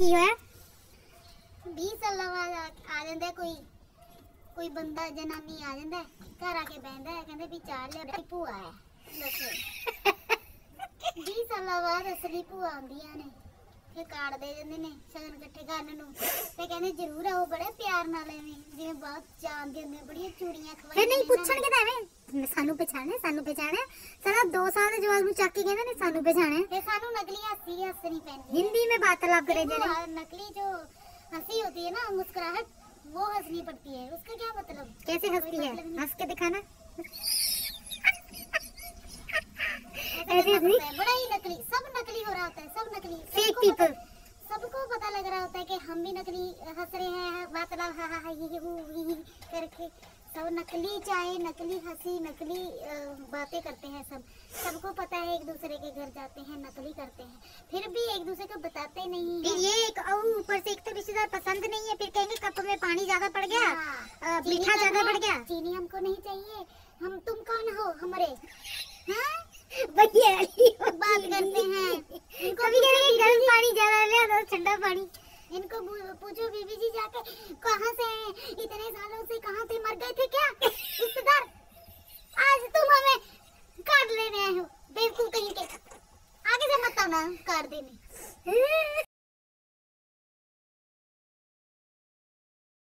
ਕੀ ਹੋਇਆ? 20 ਸਾਲਾਂ ਬਾਅਦ ਆ- ਜਾਂਦਾ ਕੋਈ ਕੋਈ ਬੰਦਾ ਜਨਾਨੀ ਆ ਜਾਂਦਾ ਘਰ ਆ ਕੇ ਬਹਿੰਦਾ ਹੈ ਕਹਿੰਦੇ ਵੀ ਚਾਹ ਲਿਆ ਵੀ ਭੂਆ ਹੈ। ਦੱਸੋ। 20 ਸਾਲਾਂ ਬਾਅਦ ਅਸਲੀ ਭੂਆ ਆਉਂਦੀਆਂ ਨੇ। ਫਿਰ ਕਾਰਡ ਦੇ ਦਿੰਦੇ ਨੇ ਸ਼ਗਨ ਇਕੱਠੇ ਕਰਨ ਨੂੰ ਤੇ ਕਹਿੰਦੇ ਜ਼ਰੂਰ ਆਓ ਬੜੇ ਪਿਆਰ ਨਾਲ ਐਵੇਂ ਜਿਵੇਂ ਬਹੁਤ ਜਾਣਦੇ ਹੁੰਦੇ ਬੜੀਆਂ ਚੂੜੀਆਂ ਖਵਾਈਆਂ ਫਿਰ ਨਹੀਂ ਨੇ ਇਹਨਾਂ ਨੇ। ਪੁੱਛਣਗੇ ਤਾਂ ਐਵੇਂ ਸਾਨੂੰ ਪਛਾਣਿਆ ਸਾਨੂੰ ਪਛਾਣਿਆ ਸਾਰਾ 2 ਸਾਲ ਦੇ ਜਵਾਕ ਨੂੰ ਚੱਕ ਕੇ ਕਹਿੰਦੇ ਨੇ ਸਾਨੂੰ ਪਛਾਣਿਆ फिर सानू नकली हंसी हंसनी पहनती है हिंदी में वार्तालाप करे वो जरा नकली जो हंसी होती है ना मुस्कुराहट वो हंसनी पड़ती है उसका क्या मतलब कैसे हंसती कोई है मतलब नहीं। हंस के दिखाना ऐसे नहीं। बड़ा ही नकली सब नकली हो रहा होता है सब नकली। फेक पीपल सबको पता लग रहा होता है कि हम भी नकली हंस रहे हैं वार्तालाप हा हा हा ही करके। सब नकली चाहे नकली हँसी नकली बातें करते हैं सब। सबको पता है एक दूसरे के घर जाते हैं नकली करते हैं। फिर भी एक दूसरे को बताते नहीं फिर ये एक ऊपर से एक तो रिश्तेदार पसंद नहीं है फिर कहेंगे कप में पानी ज़्यादा पड़ गया हाँ, मीठा ज़्यादा पड़ गया। चीनी हमको नहीं चाहिए। हम तुम कौन हो हमारे? हाँ? भैया बात करते हैं। इनको कभी बीबी गर्म पानी ज़्यादा ले दो ठंडा पानी। इनको पूछो बीबी जी जाके कहाँ से हैं? इतने सालों से कहाँ थे? मर गए थे क्या? रिश्तेदार आज तुम हमें काट लेने आए हो। बेवकूफ़ कहीं के। आगे से मत आना काट देने।